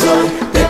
So.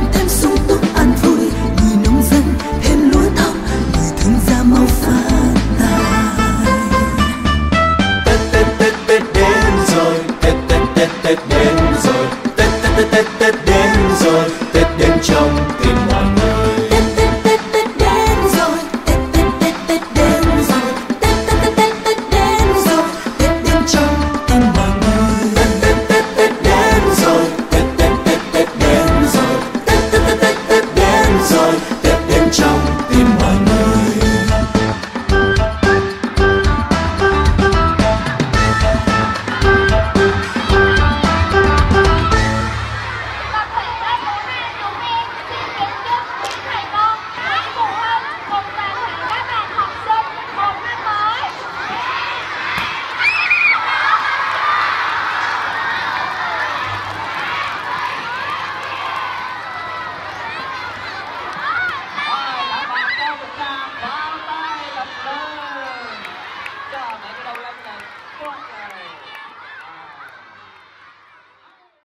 tết đến rồi tết tết tết tết tết đến rồi tết đến trong tim